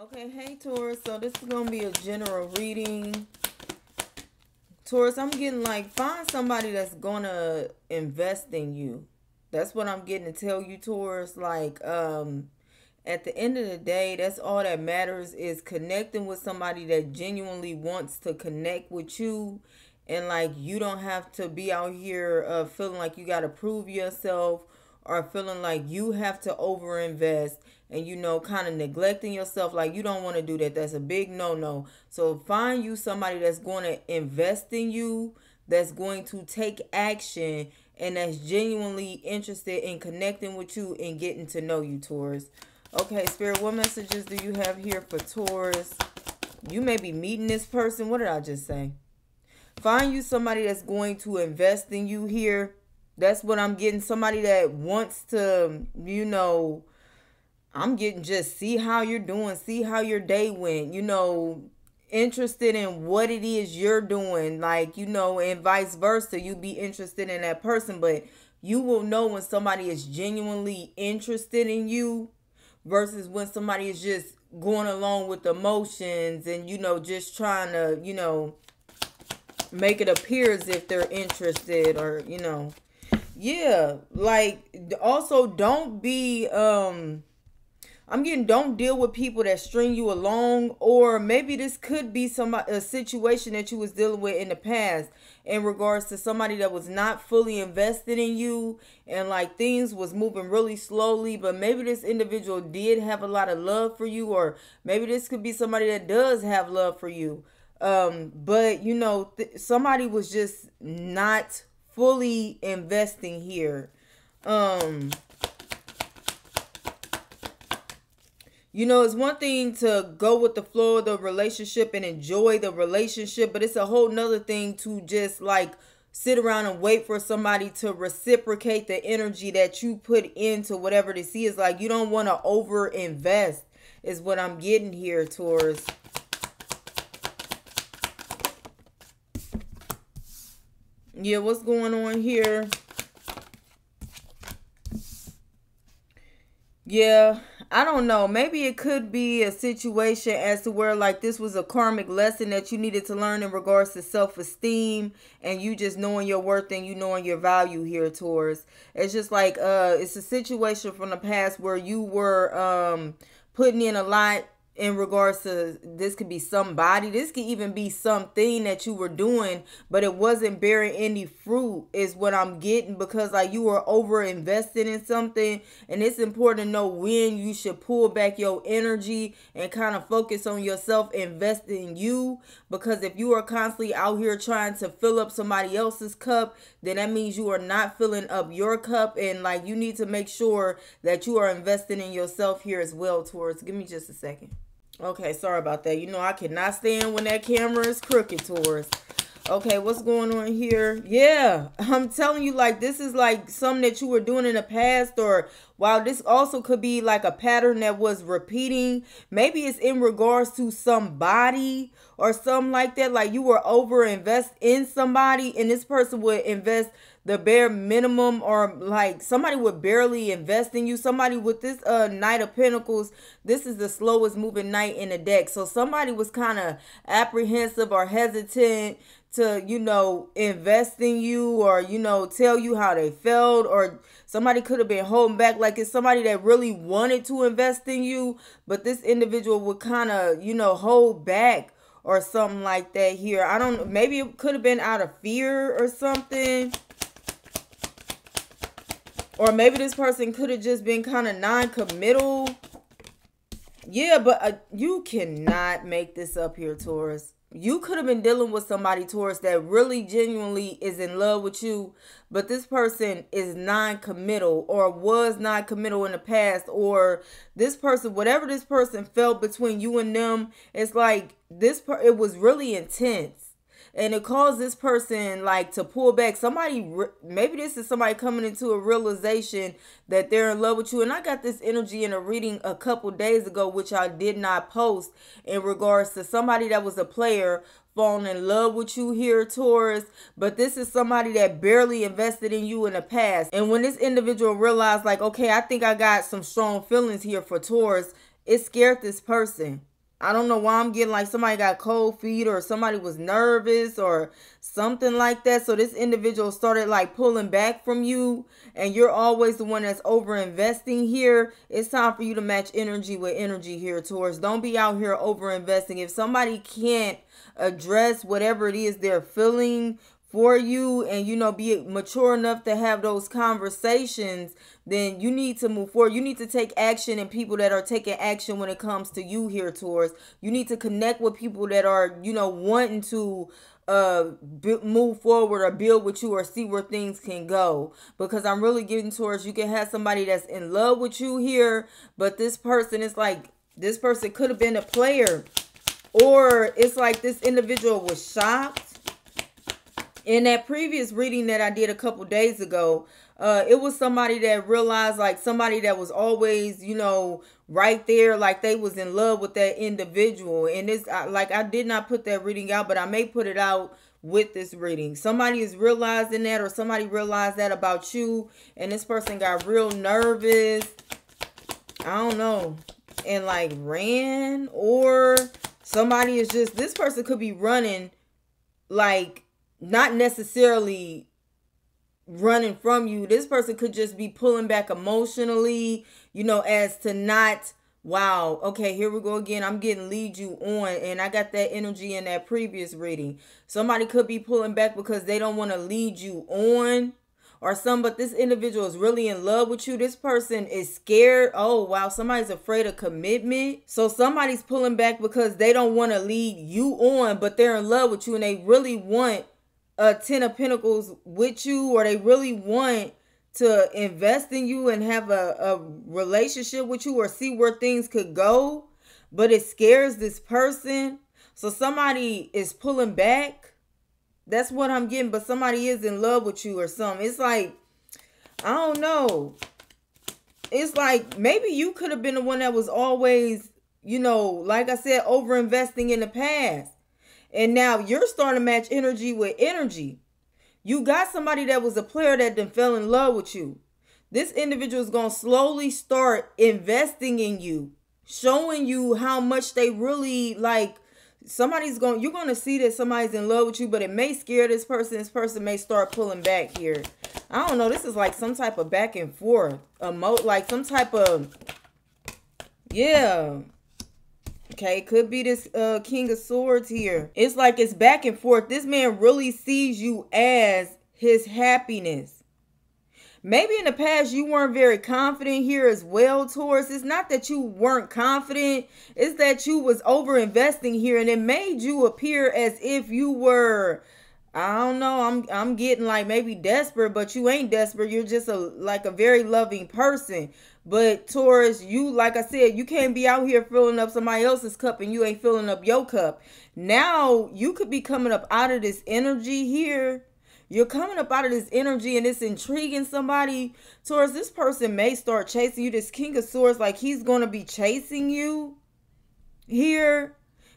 Okay, hey Taurus. So this is gonna be a general reading. Taurus, I'm getting like find somebody that's gonna invest in you. That's what I'm getting to tell you, Taurus. Like, um, at the end of the day, that's all that matters is connecting with somebody that genuinely wants to connect with you. And like you don't have to be out here uh feeling like you gotta prove yourself or feeling like you have to overinvest and you know kind of neglecting yourself like you don't want to do that that's a big no no so find you somebody that's going to invest in you that's going to take action and that's genuinely interested in connecting with you and getting to know you taurus. Okay spirit what messages do you have here for taurus? You may be meeting this person. What did i just say? Find you somebody that's going to invest in you here that's what I'm getting. Somebody that wants to, you know, I'm getting just see how you're doing, see how your day went, you know, interested in what it is you're doing, like, you know, and vice versa. You'd be interested in that person, but you will know when somebody is genuinely interested in you versus when somebody is just going along with emotions and, you know, just trying to, you know, make it appear as if they're interested or, you know, yeah, like also don't be um I'm getting don't deal with people that string you along or maybe this could be some a situation that you was dealing with in the past in regards to somebody that was not fully invested in you and like things was moving really slowly but maybe this individual did have a lot of love for you or maybe this could be somebody that does have love for you. Um but you know somebody was just not fully investing here. Um you know, it's one thing to go with the flow of the relationship and enjoy the relationship, but it's a whole nother thing to just like sit around and wait for somebody to reciprocate the energy that you put into whatever this is. Like you don't want to over invest is what I'm getting here Taurus. Yeah, what's going on here? Yeah, I don't know. Maybe it could be a situation as to where like this was a karmic lesson that you needed to learn in regards to self-esteem and you just knowing your worth and you knowing your value here Taurus. It's just like uh it's a situation from the past where you were um putting in a lot in regards to this could be somebody this could even be something that you were doing but it wasn't bearing any fruit is what i'm getting because like you were over invested in something and it's important to know when you should pull back your energy and kind of focus on yourself invest in you because if you are constantly out here trying to fill up somebody else's cup then that means you are not filling up your cup and like you need to make sure that you are investing in yourself here as well Taurus give me just a second Okay, sorry about that. You know, I cannot stand when that camera is crooked Taurus. Okay, what's going on here? Yeah, I'm telling you, like, this is like something that you were doing in the past, or while this also could be like a pattern that was repeating. Maybe it's in regards to somebody or something like that. Like, you were over invest in somebody, and this person would invest the bare minimum or like somebody would barely invest in you somebody with this uh knight of pentacles this is the slowest moving knight in the deck so somebody was kind of apprehensive or hesitant to you know invest in you or you know tell you how they felt or somebody could have been holding back like it's somebody that really wanted to invest in you but this individual would kind of you know hold back or something like that here i don't maybe it could have been out of fear or something or maybe this person could have just been kind of non-committal. Yeah, but uh, you cannot make this up here, Taurus. You could have been dealing with somebody, Taurus, that really genuinely is in love with you, but this person is non-committal or was non-committal in the past, or this person, whatever this person felt between you and them, it's like this. Per- it was really intense and it caused this person like to pull back. Somebody maybe this is somebody coming into a realization that they're in love with you. And i got this energy in a reading a couple days ago which i did not post in regards to somebody that was a player falling in love with you here taurus. But this is somebody that barely invested in you in the past. And when this individual realized like okay i think i got some strong feelings here for taurus it scared this person I don't know why I'm getting like somebody got cold feet or somebody was nervous or something like that. So this individual started like pulling back from you and you're always the one that's over investing here. It's time for you to match energy with energy here, Taurus. Don't be out here over investing. If somebody can't address whatever it is they're feeling for you and you know be mature enough to have those conversations then you need to move forward. You need to take action and people that are taking action when it comes to you here Taurus. You need to connect with people that are you know wanting to uh move forward or build with you or see where things can go. Because i'm really getting Taurus you can have somebody that's in love with you here but this person is like this person could have been a player. Or it's like this individual was shocked in that previous reading that I did a couple days ago, uh, it was somebody that realized like somebody that was always, you know, right there, like they was in love with that individual. And it's like I did not put that reading out, but I may put it out with this reading. Somebody is realizing that, or somebody realized that about you, and this person got real nervous. I don't know, and like ran, or somebody is just this person could be running like not necessarily running from you. This person could just be pulling back emotionally, you know, as to not, wow, okay, here we go again. I'm getting lead you on. And I got that energy in that previous reading. Somebody could be pulling back because they don't want to lead you on or some but this individual is really in love with you this person is scared oh wow somebody's afraid of commitment so somebody's pulling back because they don't want to lead you on but they're in love with you and they really want a ten of pentacles with you or they really want to invest in you and have a, a relationship with you or see where things could go but it scares this person so somebody is pulling back that's what I'm getting. But somebody is in love with you or something. It's like, I don't know. It's like maybe you could have been the one that was always, you know, like I said, over investing in the past. And now you're starting to match energy with energy. You got somebody that was a player that then fell in love with you. This individual is going to slowly start investing in you, showing you how much they really like somebody's going you're going to see that somebody's in love with you but it may scare this person this person may start pulling back here i don't know this is like some type of back and forth emo like some type of yeah okay could be this uh king of swords here it's like it's back and forth this man really sees you as his happiness maybe in the past you weren't very confident here as well Taurus it's not that you weren't confident it's that you was over investing here and it made you appear as if you were I don't know. I'm I'm getting like maybe desperate, but you ain't desperate. You're just a like a very loving person. But Taurus, you like I said, you can't be out here filling up somebody else's cup and you ain't filling up your cup. Now you could be coming up out of this energy here you're coming up out of this energy and it's intriguing somebody Taurus this person may start chasing you. This King of Swords, like he's going to be chasing you here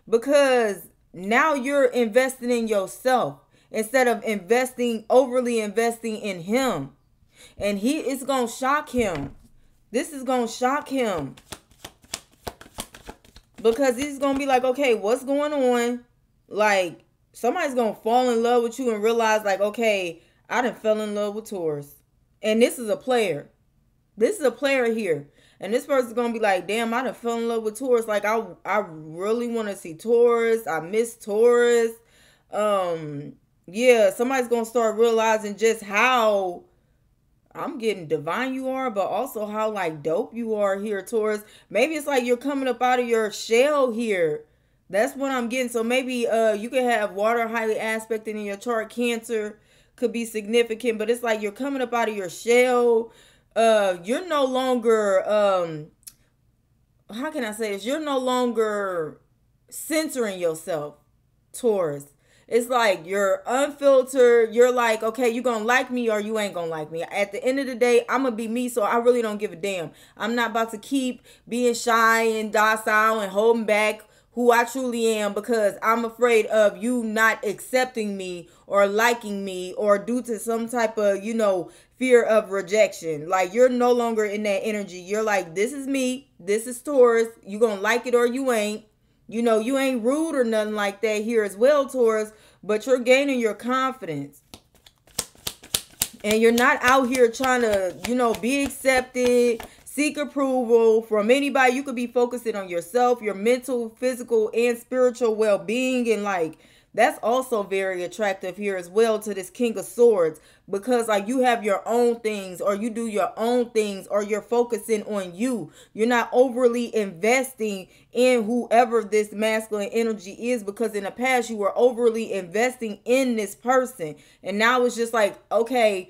because now you're investing in yourself instead of investing, overly investing in him. And he is going to shock him. This is going to shock him because he's going to be like, okay, what's going on? Like, somebody's gonna fall in love with you and realize like, okay, I didn't fell in love with Taurus. And this is a player. This is a player here. And this person's gonna be like, damn, I done fell in love with Taurus. Like I I really wanna see Taurus. I miss Taurus. Um, yeah, somebody's gonna start realizing just how I'm getting divine you are, but also how like dope you are here, Taurus. Maybe it's like you're coming up out of your shell here that's what I'm getting. So maybe uh you could have water highly aspected in your chart. Cancer could be significant, but it's like you're coming up out of your shell. Uh you're no longer um how can I say this? You're no longer censoring yourself, Taurus. It's like you're unfiltered. You're like, okay, you gonna like me or you ain't gonna like me. At the end of the day, I'm gonna be me, so I really don't give a damn. I'm not about to keep being shy and docile and holding back who I truly am because I'm afraid of you not accepting me or liking me or due to some type of, you know, fear of rejection. Like you're no longer in that energy. You're like, this is me. This is Taurus. You going to like it or you ain't. You know, you ain't rude or nothing like that here as well, Taurus, but you're gaining your confidence. And you're not out here trying to, you know, be accepted, seek approval from anybody. You could be focusing on yourself, your mental, physical, and spiritual well being, and like that's also very attractive here as well to this king of swords because like you have your own things or you do your own things or you're focusing on you. You're not overly investing in whoever this masculine energy is because in the past you were overly investing in this person. And now it's just like okay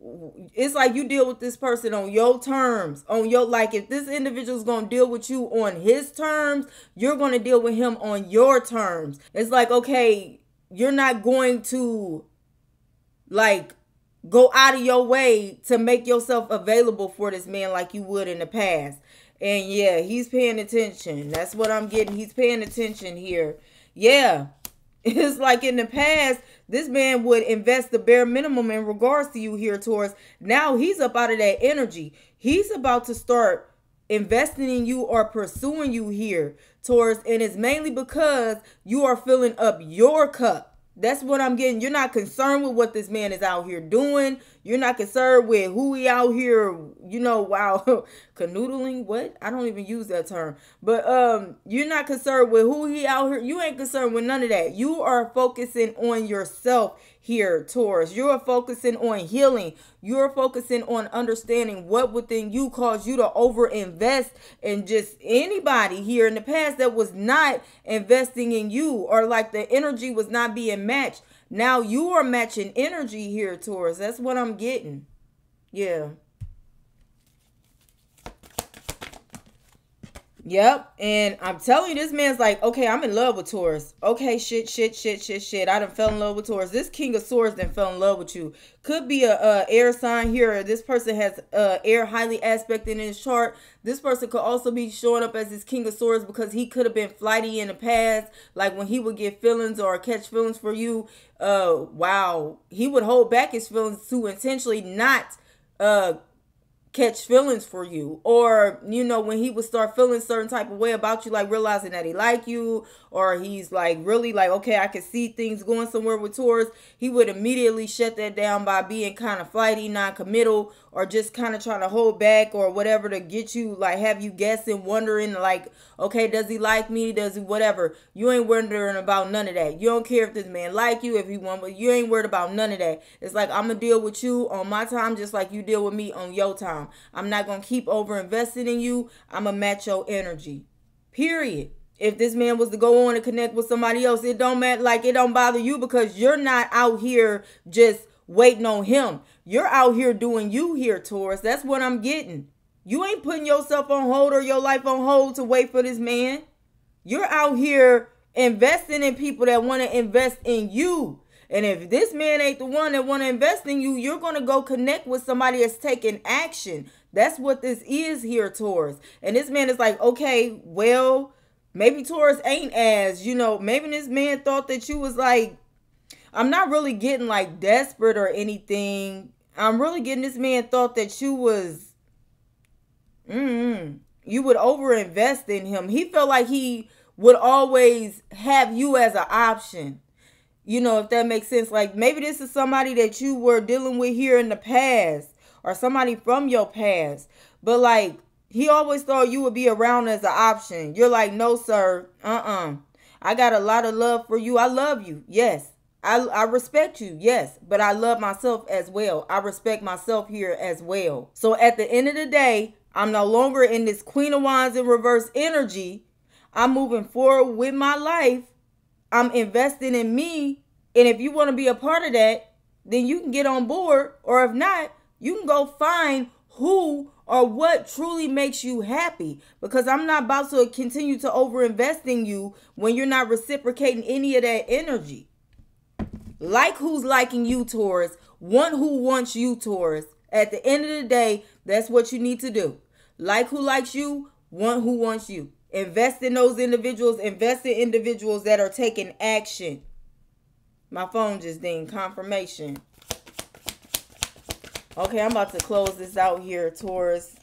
it's like you deal with this person on your terms on your like if this individual is going to deal with you on his terms you're to deal with him on your terms. It's like okay you're not going to like go out of your way to make yourself available for this man like you would in the past. And yeah he's paying attention. That's what i'm getting. He's paying attention here. Yeah. It's like in the past this man would invest the bare minimum in regards to you here Taurus. Now he's up out of that energy. He's about to start investing in you or pursuing you here Taurus. And it's mainly because you are filling up your cup. That's what I'm getting. You're not concerned with what this man is out here doing. You're not concerned with who he out here, you know, wow, canoodling. What? I don't even use that term. But um, you're not concerned with who he out here. You ain't concerned with none of that. You are focusing on yourself here, Taurus. You're focusing on healing. You're focusing on understanding what within you caused you to overinvest in just anybody here in the past that was not investing in you or like the energy was not being matched. Now you are matching energy here, Taurus. That's what I'm getting. Yeah. Yep. And I'm telling you, this man's like, okay, I'm in love with Taurus. Okay, shit, shit, shit, shit, shit. I done fell in love with Taurus. This King of Swords then fell in love with you. Could be a, a air sign here. This person has uh, air highly aspected in his chart. This person could also be showing up as this King of Swords because he could have been flighty in the past. Like when he would get feelings or catch feelings for you. Uh, wow. He would hold back his feelings to intentionally not uh catch feelings for you. Or you know when he would start feeling certain type of way about you like realizing that he like you or he's like really like okay i can see things going somewhere with Taurus he would immediately shut that down by being kind of flighty non-committal or just kind of trying to hold back or whatever to get you like have you guessing wondering like okay does he like me? Does he whatever. You ain't wondering about none of that. You don't care if this man like you if he want but you ain't worried about none of that. It's like i'm gonna deal with you on my time just like you deal with me on your time. I'm not gonna keep over investing in you. I'm gonna match your energy. Period. If this man was to go on and connect with somebody else it don't matter like it don't bother you because you're not out here just waiting on him. You're out here doing you here, Taurus. That's what I'm getting. You ain't putting yourself on hold or your life on hold to wait for this man. You're out here investing in people that want to invest in you. And if this man ain't the one that want to invest in you, you're going to go connect with somebody that's taking action. That's what this is here, Taurus. And this man is like, okay, well, maybe Taurus ain't as, you know, maybe this man thought that you was like I'm not really getting like desperate or anything. I'm really getting this man thought that you was mm, you would overinvest in him. He felt like he would always have you as an option. You know, if that makes sense. Like maybe this is somebody that you were dealing with here in the past or somebody from your past. But like he always thought you would be around as an option. You're like, no, sir. Uh-uh. I got a lot of love for you. I love you. Yes. I, I respect you, yes, but I love myself as well. I respect myself here as well. So at the end of the day, I'm no longer in this Queen of Wands in reverse energy. I'm moving forward with my life. I'm investing in me. And if you want to be a part of that, then you can get on board. Or if not, you can go find who or what truly makes you happy because I'm not about to continue to overinvest in you when you're not reciprocating any of that energy. Like who's liking you, Taurus. One who wants you, Taurus. At the end of the day, that's what you need to do. Like who likes you, one who wants you. Invest in those individuals. Invest in individuals that are taking action. My phone just dinged. Confirmation. Okay, I'm about to close this out here, Taurus.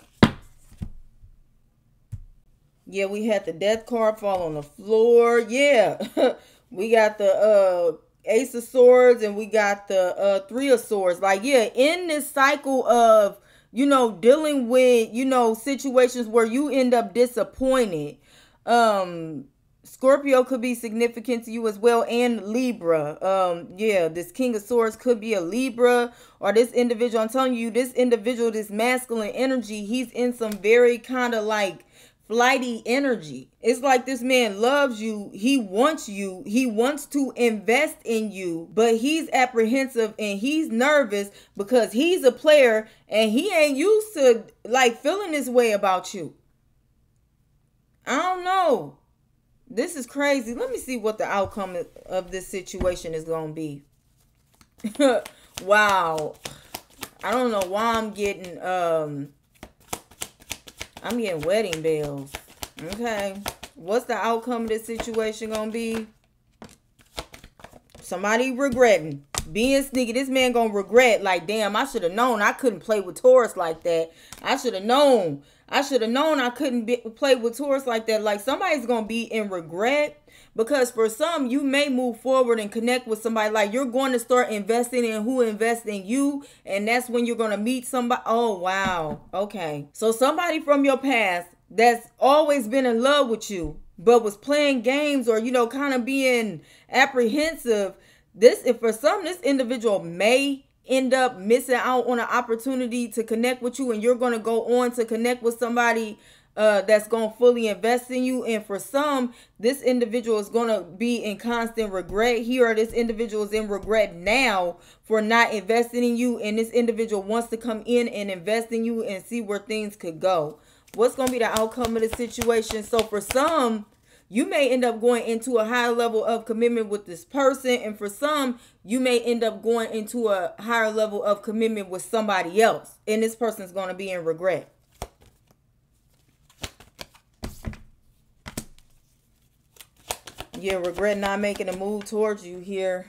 Yeah, we had the death card fall on the floor. Yeah. we got the uh ace of swords and we got the uh three of swords. Like, yeah, in this cycle of you know dealing with you know situations where you end up disappointed um Scorpio could be significant to you as well, and Libra. Um, yeah, this King of Swords could be a Libra or this individual. I'm telling you, this individual, this masculine energy, he's in some very kind of like flighty energy. It's like this man loves you, he wants you, he wants to invest in you, but he's apprehensive and he's nervous because he's a player and he ain't used to like feeling this way about you. I don't know. This is crazy. Let me see what the outcome of this situation is going to be. wow. I don't know why I'm getting um I'm getting wedding bells. Okay. What's the outcome of this situation going to be? Somebody regretting being sneaky. This man gonna regret like, damn, I should have known I couldn't play with Taurus like that. I should have known I should have known I couldn't be, play with Taurus like that. Like somebody's gonna be in regret because for some you may move forward and connect with somebody. Like you're going to start investing in who invests in you, and that's when you're gonna meet somebody. Oh wow, okay. So somebody from your past that's always been in love with you, but was playing games or you know kind of being apprehensive. This if for some this individual may end up missing out on an opportunity to connect with you and you're going to go on to connect with somebody uh, that's going to fully invest in you. And for some, this individual is going to be in constant regret here, this individual is in regret now for not investing in you. And this individual wants to come in and invest in you and see where things could go. What's going to be the outcome of the situation? So for some, you may end up going into a higher level of commitment with this person and for some you may end up going into a higher level of commitment with somebody else and this person's going to be in regret yeah regret not making a move towards you here.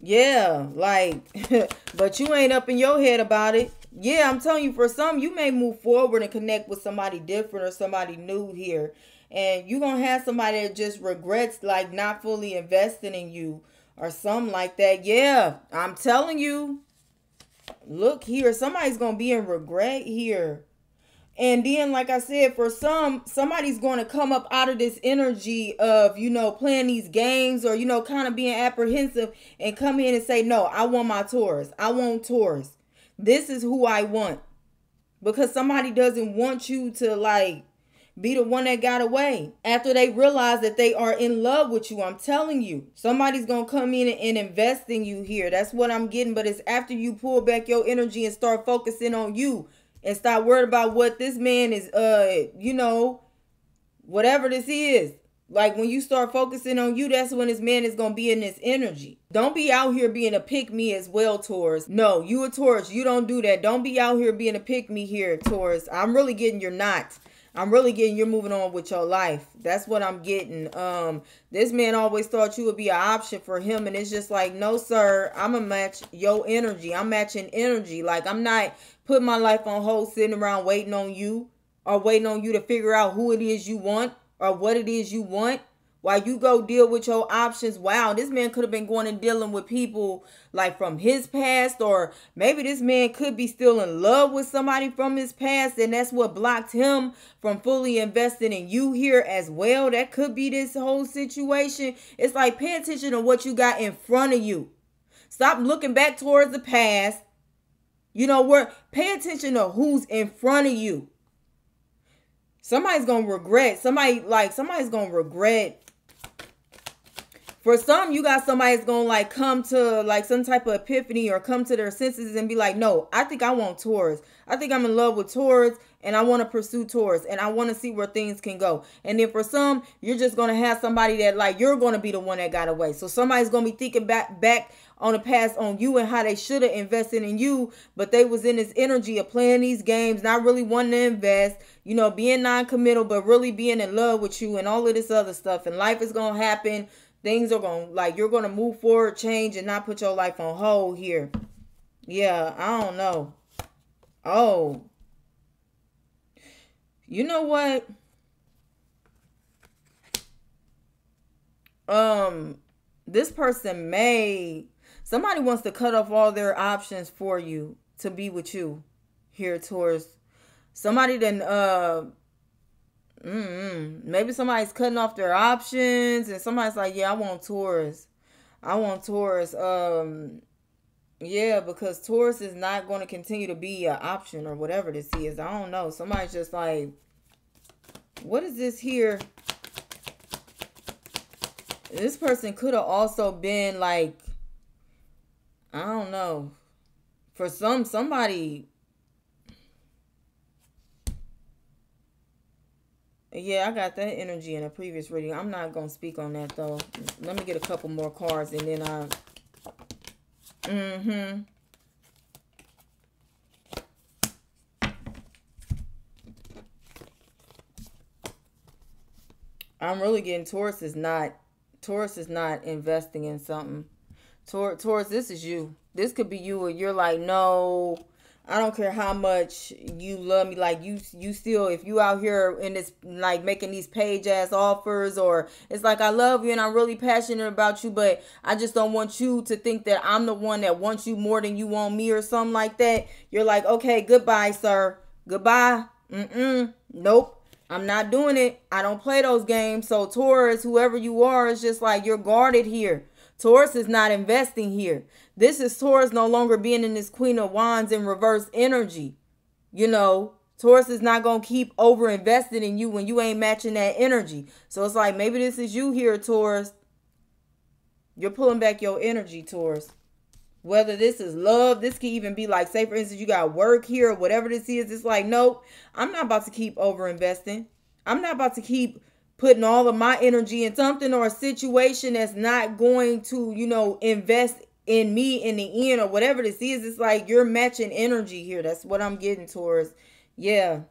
Yeah like but you ain't up in your head about it. Yeah i'm telling you for some you may move forward and connect with somebody different or somebody new here. And you're gonna have somebody that just regrets like not fully investing in you or something like that. Yeah i'm telling you. Look here somebody's gonna be in regret here and then like i said for some somebody's going to come up out of this energy of you know playing these games or you know kind of being apprehensive and come in and say no i want my taurus i want taurus this is who i want because somebody doesn't want you to like be the one that got away after they realize that they are in love with you. I'm telling you, somebody's gonna come in and invest in you here. That's what I'm getting. But it's after you pull back your energy and start focusing on you and stop worried about what this man is, uh, you know, whatever this is. Like when you start focusing on you, that's when this man is gonna be in this energy. Don't be out here being a pick me as well, Taurus. No, you a Taurus. You don't do that. Don't be out here being a pick me here, Taurus. I'm really getting you're not. I'm really getting you're moving on with your life. That's what I'm getting. Um, this man always thought you would be an option for him, and it's just like, no, sir, I'm gonna match your energy. I'm matching energy. Like I'm not putting my life on hold, sitting around waiting on you or waiting on you to figure out who it is you want or what it is you want while you go deal with your options. Wow, this man could have been going and dealing with people like from his past, or maybe this man could be still in love with somebody from his past, and that's what blocked him from fully investing in you here as well. That could be this whole situation. It's like pay attention to what you got in front of you. Stop looking back towards the past. You know, where pay attention to who's in front of you. Somebody's gonna regret. Somebody like somebody's gonna regret for some, you got somebody that's gonna like come to like some type of epiphany or come to their senses and be like, no, I think I want Taurus. I think I'm in love with Taurus and I want to pursue Taurus and I want to see where things can go. And then for some, you're just gonna have somebody that like you're gonna be the one that got away. So somebody's gonna be thinking back back on the past on you and how they should have invested in you, but they was in this energy of playing these games, not really wanting to invest, you know, being non-committal, but really being in love with you and all of this other stuff. And life is gonna happen things are going to like you're going to move forward change and not put your life on hold here yeah i don't know oh you know what? Um, this person may, somebody wants to cut off all their options for you to be with you here Taurus somebody then, uh, mm maybe somebody's cutting off their options and somebody's like, yeah, I want Taurus. I want Taurus. Um, yeah because taurus is not going to continue to be an option or whatever this is i don't know somebody's just like what is this here this person could have also been like I don't know. For some somebody Yeah, I got that energy in a previous reading. I'm not going to speak on that though. Let me get a couple more cards and then I Mhm. I'm really getting Taurus is not Taurus is not investing in something. Tor- Taurus, this is you. This could be you, or you're like, no, I don't care how much you love me. Like you, you still, if you out here in this, like making these page ass offers, or it's like I love you and I'm really passionate about you, but I just don't want you to think that I'm the one that wants you more than you want me, or something like that. You're like, okay, goodbye, sir. Goodbye. Mm mm. Nope. I'm not doing it. I don't play those games. So Taurus, whoever you are, is just like you're guarded here. Taurus is not investing here. This is Taurus no longer being in this Queen of Wands in reverse energy. You know, Taurus is not going to keep over investing in you when you ain't matching that energy. So it's like maybe this is you here, Taurus. You're pulling back your energy, Taurus. Whether this is love, this can even be like, say for instance, you got work here or whatever this is. It's like, nope, I'm not about to keep over investing. I'm not about to keep putting all of my energy in something or a situation that's not going to, you know, invest in me in the end or whatever this is. It's like you're matching energy here. That's what I'm getting Taurus. Yeah.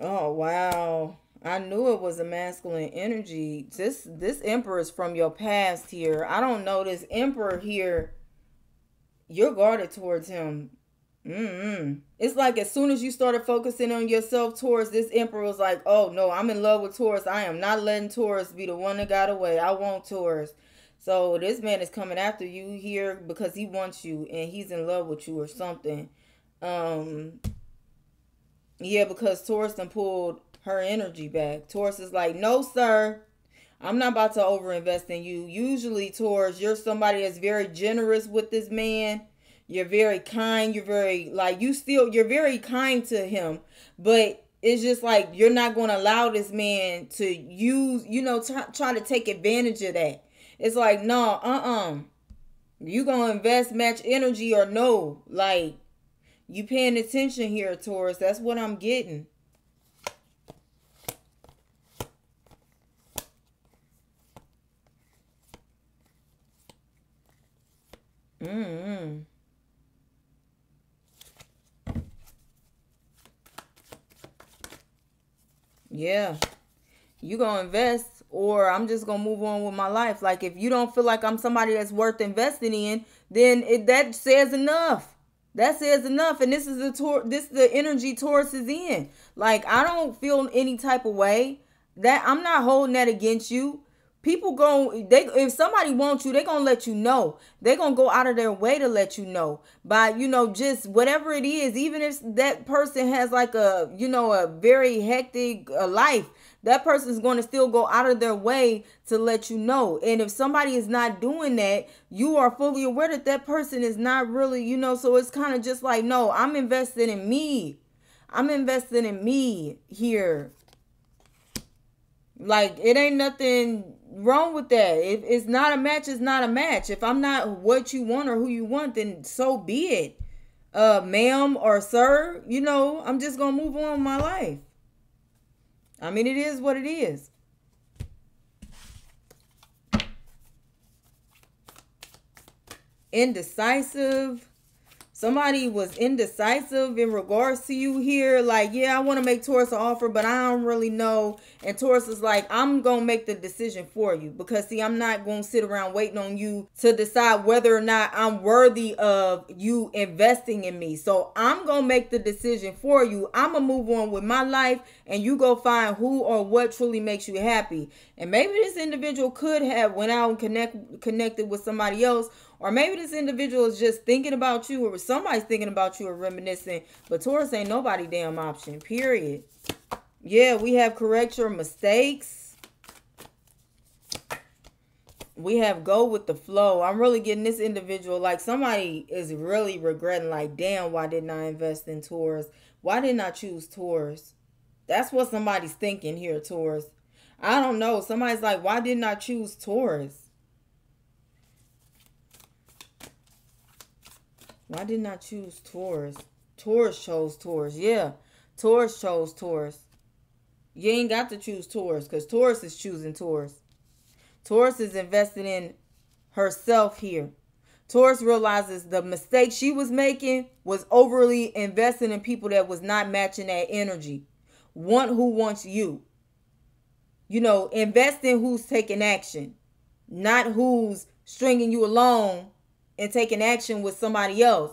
Oh, wow. I knew it was a masculine energy. This this emperor is from your past here. I don't know this emperor here. You're guarded towards him. Mm-hmm. It's like as soon as you started focusing on yourself, Taurus, this emperor was like, "Oh no, I'm in love with Taurus. I am not letting Taurus be the one that got away. I want Taurus." So this man is coming after you here because he wants you and he's in love with you or something. Um, yeah, because Taurus done pulled her energy back. Taurus is like, no, sir. I'm not about to overinvest in you. Usually, Taurus, you're somebody that's very generous with this man. You're very kind. You're very, like, you still, you're very kind to him. But it's just like, you're not going to allow this man to use, you know, t- try to take advantage of that. It's like, no, uh-uh. You to invest, match energy or no. Like, you paying attention here, Taurus. That's what I'm getting. Mm-hmm. Yeah. You gonna invest or I'm just gonna move on with my life. Like if you don't feel like I'm somebody that's worth investing in, then it that says enough. That says enough. And this is the tour this is the energy Taurus is in. Like I don't feel any type of way. That I'm not holding that against you people going they if somebody wants you they're gonna let you know. They're gonna go out of their way to let you know by you know just whatever it is. Even if that person has like a you know a very hectic uh, life that person is going to still go out of their way to let you know. And if somebody is not doing that you are fully aware that that person is not really you know so it's kind of just like no i'm invested in me. I'm invested in me here. Like it ain't nothing wrong with that. If it's not a match, it's not a match. If I'm not what you want or who you want, then so be it. Uh, ma'am or sir, you know, I'm just gonna move on with my life. I mean, it is what it is. Indecisive. Somebody was indecisive in regards to you here. Like, yeah, I want to make Taurus an offer, but I don't really know. And Taurus is like, I'm going to make the decision for you because, see, I'm not going to sit around waiting on you to decide whether or not I'm worthy of you investing in me. So I'm going to make the decision for you. I'm going to move on with my life and you go find who or what truly makes you happy. And maybe this individual could have went out and connect connected with somebody else or maybe this individual is just thinking about you, or somebody's thinking about you or reminiscing. But Taurus ain't nobody damn option, period. Yeah, we have correct your mistakes. We have go with the flow. I'm really getting this individual, like somebody is really regretting, like, damn, why didn't I invest in Taurus? Why didn't I choose Taurus? That's what somebody's thinking here, Taurus. I don't know. Somebody's like, why didn't I choose Taurus? Why didn't I choose Taurus? Taurus chose Taurus. Yeah, Taurus chose Taurus. You ain't got to choose Taurus because Taurus is choosing Taurus. Taurus is investing in herself here. Taurus realizes the mistake she was making was overly investing in people that was not matching that energy. One who wants you. You know, invest in who's taking action, not who's stringing you along and taking action with somebody else.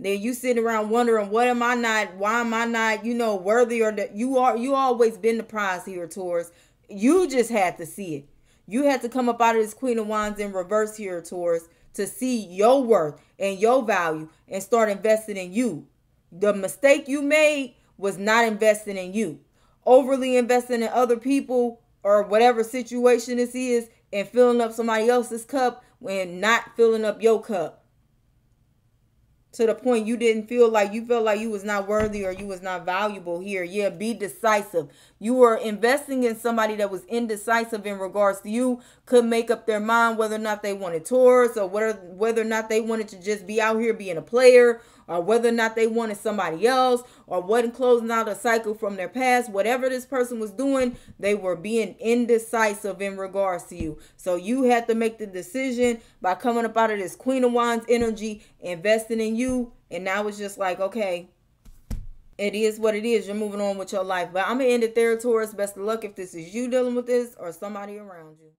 Then you sitting around wondering, what am I not? Why am I not? You know, worthy or that you are. You always been the prize here, Taurus. You just had to see it. You had to come up out of this Queen of Wands in reverse here, Taurus, to see your worth and your value and start investing in you. The mistake you made was not investing in you. Overly investing in other people or whatever situation this is and filling up somebody else's cup when not filling up your cup to the point you didn't feel like you felt like you was not worthy or you was not valuable here. Yeah, be decisive. You were investing in somebody that was indecisive in regards to you, could make up their mind whether or not they wanted Taurus or whether whether or not they wanted to just be out here being a player or whether or not they wanted somebody else or wasn't closing out a cycle from their past. Whatever this person was doing, they were being indecisive in regards to you. So you had to make the decision by coming up out of this Queen of Wands energy, investing in you. And now it's just like, okay, it is what it is. You're moving on with your life. But I'm going to end it there, Taurus. Best of luck if this is you dealing with this or somebody around you.